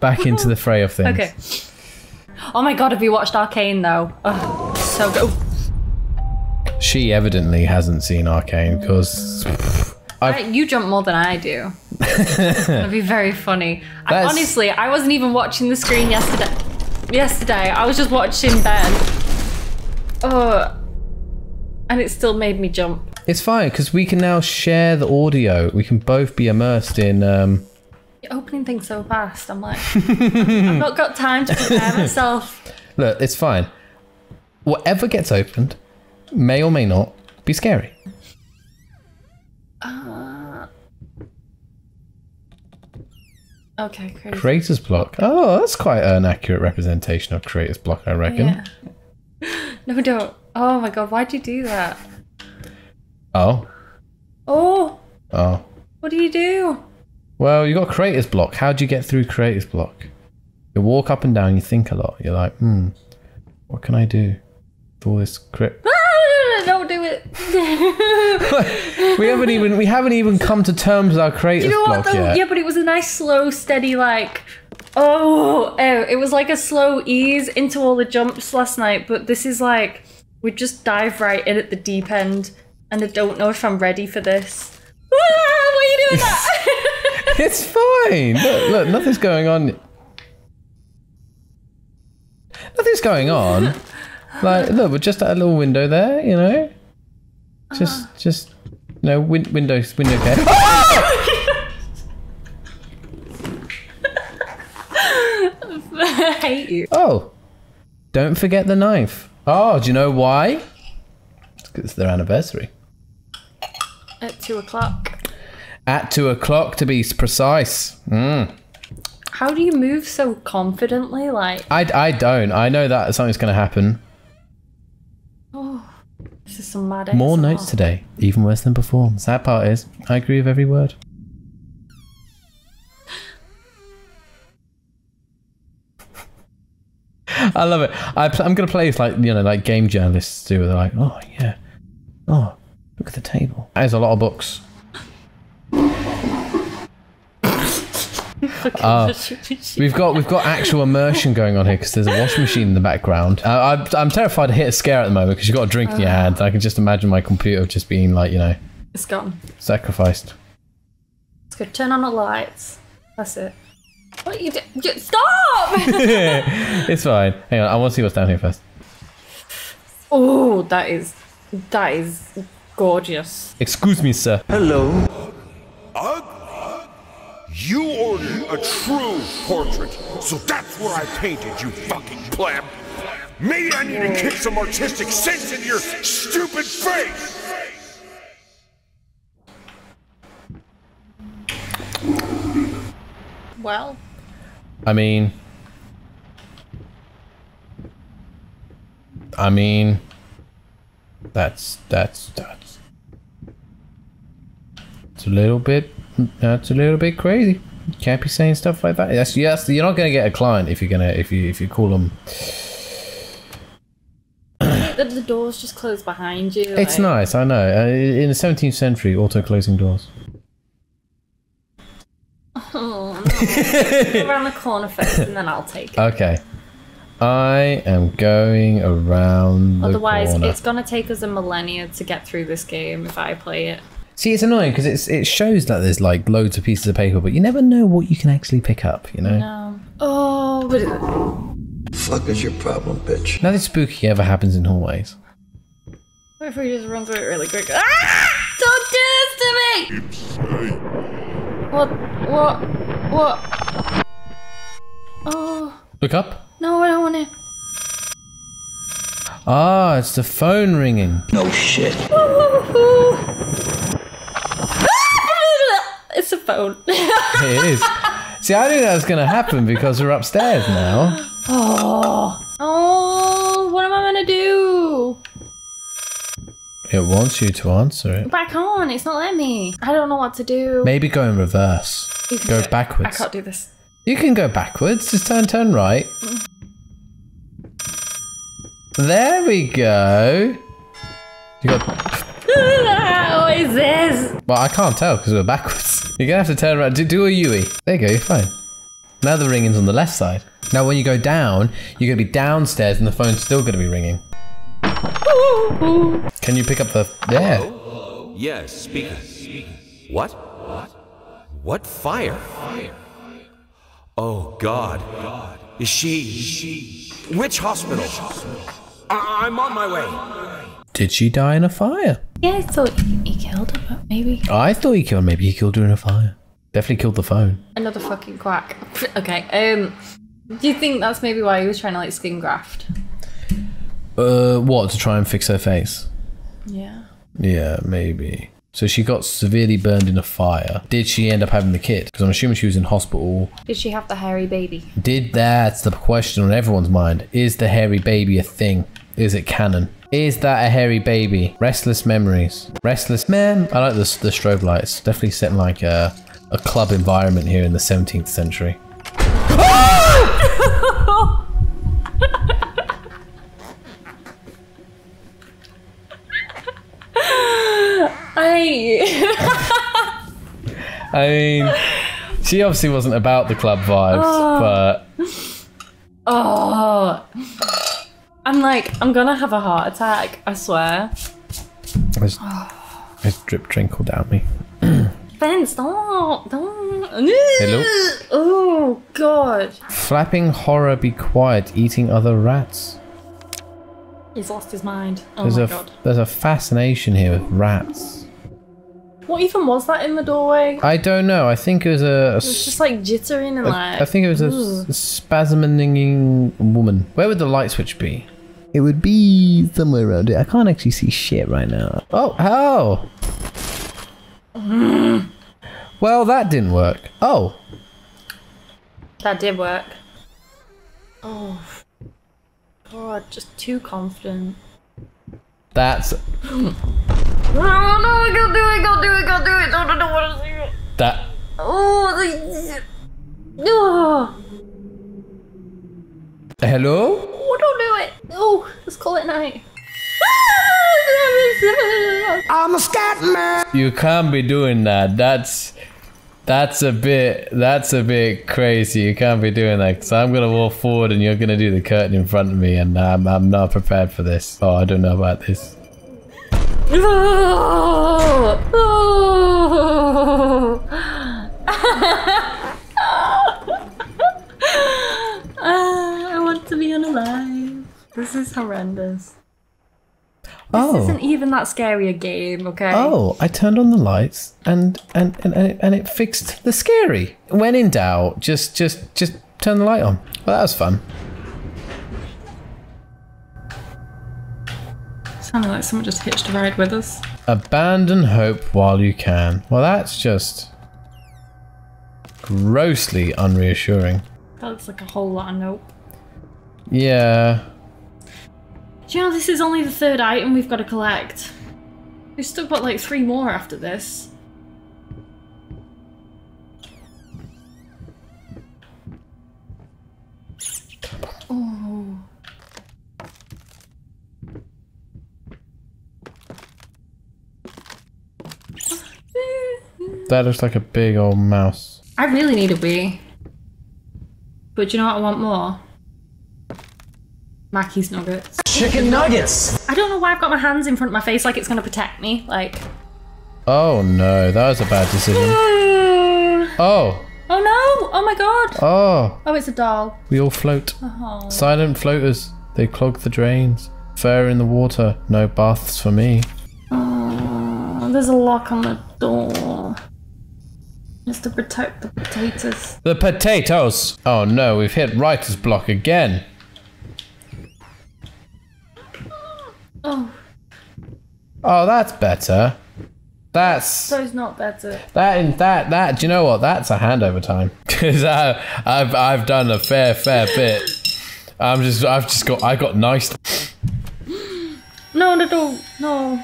back into the fray of things. Okay. Oh my god, have you watched Arcane though? Oh, so good. She evidently hasn't seen Arcane because you jump more than I do. That'd be very funny. I, That's- honestly, I wasn't even watching the screen yesterday. Yesterday, I was just watching Ben. Oh, and it still made me jump. it's fine because we can now share the audio. We can both be immersed in. Um, You're opening things so fast. I'm like, I've not got time to prepare myself. look, it's fine. Whatever gets opened may or may not be scary. Uh, okay, crazy. Creator's block. Oh, that's quite an accurate representation of creator's block, I reckon. Yeah. No, don't. Oh my god, why'd you do that? Oh, Oh, oh. what do you do? Well, you got creator's block. How do you get through creator's block? You walk up and down. You think a lot. You're like, hmm, what can I do for this crit? Ah, don't do it. we haven't even we haven't even come to terms with our creator's You know what block though? yet. Yeah, but it was a nice, slow, steady, like. Oh, oh, it was like a slow ease into all the jumps last night. But this is like we just dive right in at the deep end, and I don't know if I'm ready for this. Ah, why are you doing that? It's fine. Look, look, nothing's going on. Nothing's going on. Like, look, we're just at a little window there, you know. Just, just, you know, win- windows, window care. I hate you. Oh, don't forget the knife. Oh, do you know why? It's it's their anniversary. At two o'clock. At two o'clock to be precise. Mm. How do you move so confidently? Like, I, I don't. I know that something's going to happen. oh, this is some mad. More notes today, even worse than before. Sad part is, I agree with every word. I love it. I, I'm going to play this like you know, like game journalists do. They're like, oh yeah, oh look at the table. There's a lot of books. Uh, We've got we've got actual immersion going on here because there's a washing machine in the background. Uh, I'm, I'm terrified to hit a scare at the moment because you've got a drink in your hand. I can just imagine my computer just being like you know it's gone. sacrificed. Let's go turn on the lights. That's it. What are you do? Stop! It's fine. Hang on, I want to see what's down here first. oh, that is that is gorgeous. Excuse me, sir. You ordered a true portrait, so that's what I painted, you fucking pleb. Maybe I need to kick some artistic sense into your stupid face. Well, I mean, I mean, that's that's that's. It's a little bit. That's a little bit crazy. You can't be saying stuff like that. That's yes. You're not gonna get a client if you're gonna if you if you call them. the, the doors just close behind you. It's like- nice. I know. Uh, in the 17th century, auto closing doors. Oh, no. Around the corner first, and then I'll take it. Okay. I am going around the Otherwise, corner. it's gonna take us a millennia to get through this game if I play it. See, it's annoying because it's it shows that there's like loads of pieces of paper, but you never know what you can actually pick up. You know, Um, oh, but it- Fuck is your problem, bitch? nothing spooky ever happens in hallways. what if we just run through it really quick? Ah! Don't do this to me! What? What? What? Oh Look up. no, I don't want to. Ah, it's the phone ringing. No shit. It's a phone. It is. See, I knew that was going to happen because we're upstairs now. oh. Oh, what am I gonna do? It wants you to answer it. Back on. It's not letting me. I don't know what to do. Maybe go in reverse. You can Go it. I backwards. can't do this. You can go backwards. Just turn, turn right. There we go. You got. What is this? Well, I can't tell because we're backwards. You're gonna have to turn around. Do, do a Yui. There you go. You're fine. Now the ringing's on the left side. Now when you go down, you're gonna be downstairs and the phone's still gonna be ringing. Can you pick up the there? Yes, speaking. What? What What fire? Fire. Oh God. Is she? Which hospital? I- I'm on my way. Did she die in a fire? Yeah, I thought he killed her, but maybe. I thought he killed. Maybe he killed her in a fire. Definitely killed the phone. Another fucking quack. Okay, um. Do you think that's maybe why he was trying to like skin graft? Uh, what to try and fix her face? Yeah. Yeah, maybe. So she got severely burned in a fire. Did she end up having the kid? Because I'm assuming she was in hospital. Did she have the hairy baby? Did that's the question on everyone's mind? Is the hairy baby a thing? Is it canon? Is that a hairy baby? Restless memories. Restless man. I like the the strobe lights. Definitely set in like a a club environment here in the 17th century. I. I mean, she obviously wasn't about the club vibes, ah. but oh. I'm like, I'm gonna have a heart attack. I swear. there's, there's drip trinkle down me. Ben, stop! Don't. Hello? Oh God. Flapping horror, be quiet. Eating other rats. He's lost his mind. Oh There's my a God. there's a fascination here with rats. What even was that in the doorway? I don't know. I think it was a. a It's just like jittering and like. I think it was a, s- spasming woman. Where would the light switch be? It would be somewhere around it. I can't actually see shit right now. Oh, how? well, that didn't work. Oh, That did work. Oh. God, just too confident. that's No, no, go do it, go do it, go do it. No, no, no, want to see it. that. Oh, the. Oh, Hello? oh, don't do it. Oh, let's call it night. I'm a scat man. You can't be doing that. That's that's a bit that's a bit crazy. You can't be doing that So I'm gonna walk forward and you're gonna do the curtain in front of me, and I'm I'm not prepared for this. Oh, I don't know about this. Oh, Ah, I want to be unalive. This is horrendous. This Oh. isn't even that scary a game, okay? Oh, I turned on the lights and and and, and, it, and it fixed the scary. When in doubt, just just just turn the light on. Well, that was fun. Sounded like someone just hitched a ride with us. Abandon hope while you can. Well, that's just grossly unreassuring. That looks like a whole lot of nope. Yeah. Do you know this is only the third item we've got to collect? We've still got like three more after this. Oh. That looks like a big old mouse. I really need a wee. But do you know what I want more? Mackey's nuggets. Chicken nuggets! I don't know why I've got my hands in front of my face like it's gonna protect me. Like. Oh no, that was a bad decision. oh Oh, no! Oh my god! oh, Oh, it's a doll. we all float. Oh. Silent floaters. They clog the drains. Fair in the water. No baths for me. Oh, there's a lock on the door. Just to protect the potatoes. The potatoes. Oh no, we've hit writer's block again. Oh, Oh, that's better. That's so it's not better. that. That that. Do you know what? That's a handover time because I've I've done a fair fair bit. I'm just I've just got I got nice. No, no, no, no.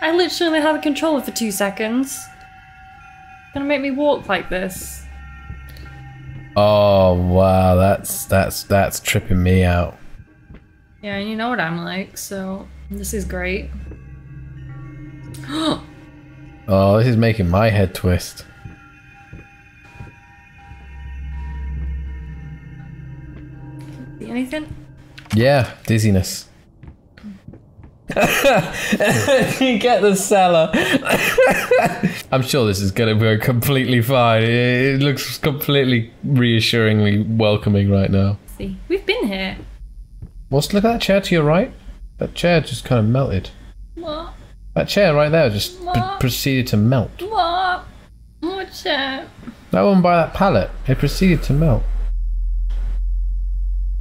I literally have a controller for two seconds. Gonna make me walk like this. Oh wow, that's that's that's tripping me out. Yeah, and you know what I'm like, so this is great. Oh, this is making my head twist. See anything? Yeah, dizziness. you get the cellar. I'm sure this is going to be completely fine. It, it looks completely reassuringly welcoming right now. See, we've been here. What's look at that chair to your right? That chair just kind of melted. What? That chair right there just pr- proceeded to melt. What? What's that? That one by that pallet, it proceeded to melt.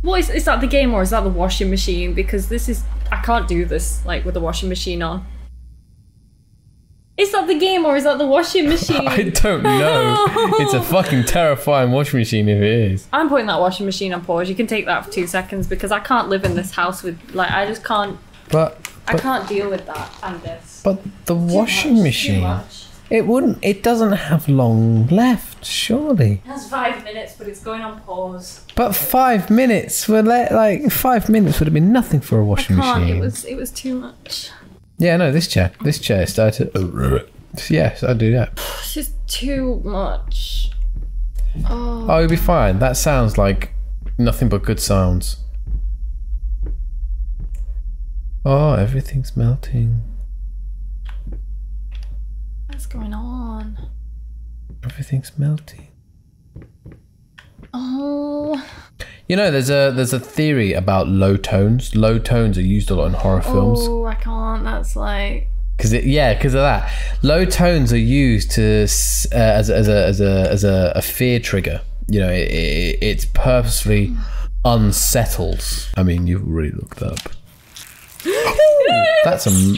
What is, is that the game or is that the washing machine? Because this is I can't do this like with the washing machine on. Is that the game or is that the washing machine? I don't know. it's a fucking terrifying washing machine if it is. I'm putting that washing machine on pause. You can take that for two seconds because I can't live in this house with like I just can't But I can't deal with that and this. but the washing much, machine, it wouldn't. It doesn't have long left, surely. It has five minutes, but it's going on pause. But five minutes would let like five minutes would have been nothing for a washing I can't. machine. It was it was too much. Yeah, no, this chair, this chair started. Oh, to, yes, I do that. It's just too much. Oh, Oh, you'll be fine. That sounds like nothing but good sounds. Oh, everything's melting. what's going on? Everything's melting. Oh, You know, there's a there's a theory about low tones. Low tones are used a lot in horror films oh, I can't. That's like because it yeah because of that. Low tones are used to uh, as a- as a as a as a, a fear trigger. You know, it, it, it's purposefully unsettles. I mean, you've already looked up. That's a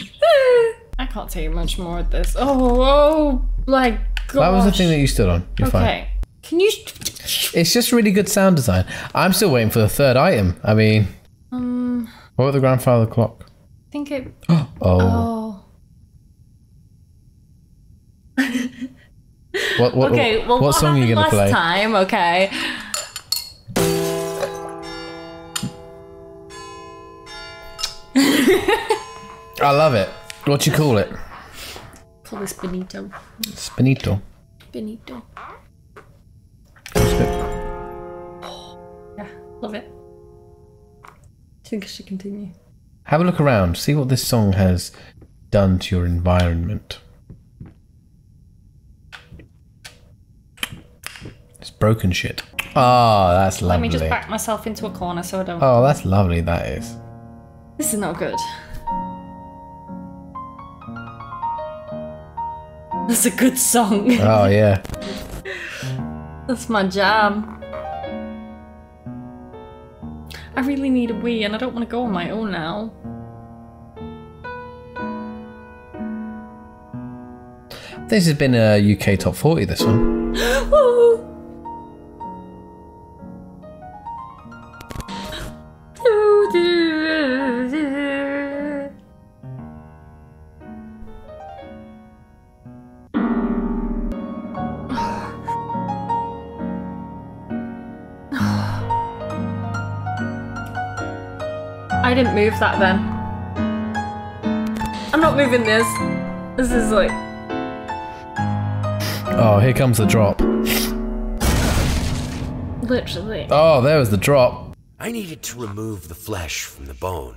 I can't take much more of this. Oh, oh, like gosh. that was the thing that you stood on. You're fine. Can you? It's just really good sound design. I'm still waiting for the third item. I mean, Um, what about the grandfather clock? I think it. Oh, Oh. what what Okay. Well, what, what, song are you gonna last play? time? Okay. I love it. What do you call it? Call this Benito. Spinito. Benito. Yeah, love it. I think I should continue. Have a look around. See what this song has done to your environment. It's broken shit. Oh, that's lovely. Let me just back myself into a corner so I don't. Oh, that's lovely. That is. This is not good. That's a good song. Oh yeah. That's my jam. Really need a wee and I don't want to go on my own now. This has been a UK top 40. This one. I didn't move that then. I'm not moving this. This is like. Oh, here comes the drop. Literally. Oh, there was the drop. I needed to remove the flesh from the bone.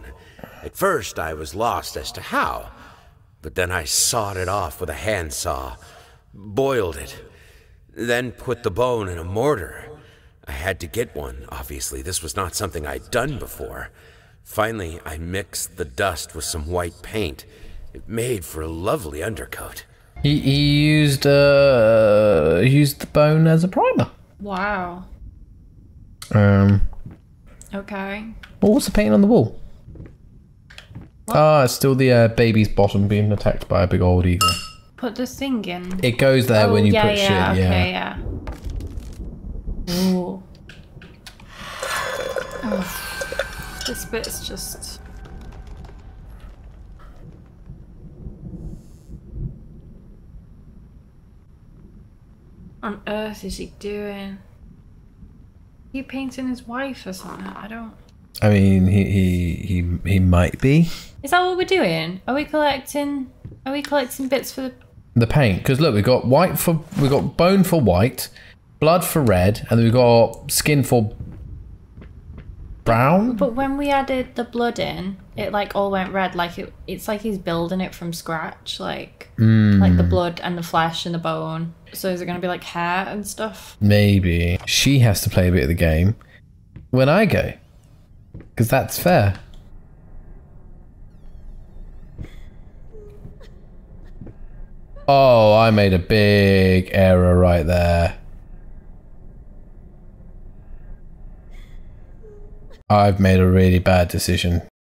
At first, I was lost as to how, but then I sawed it off with a handsaw, boiled it, then put the bone in a mortar. I had to get one, obviously. This was not something I'd done before. Finally, I mixed the dust with some white paint. It made for a lovely undercoat. He, he used uh used the bone as a primer. Wow. Um, Okay. what was the paint on the wall? Ah, it's still the uh, baby's bottom being attacked by a big old eagle. Put the thing in. It goes there oh, when you yeah, put yeah, shit. okay, yeah. yeah. Ooh. Ugh. This bit is just. On earth is he doing? He painting his wife or something? I don't. I mean, he he he he might be Is that what we're doing? Are we collecting? Are we collecting bits for the? the paint because look, we got white for we got bone for white, blood for red, and then we got skin for brown. But when we added the blood in, it like all went red. Like it, it's like he's building it from scratch. Like like the hmm. blood and the flesh and the bone. So is it gonna be like hair and stuff? Maybe she has to play a bit of the game when I go, because that's fair. Oh, I made a big error right there. I've made a really bad decision.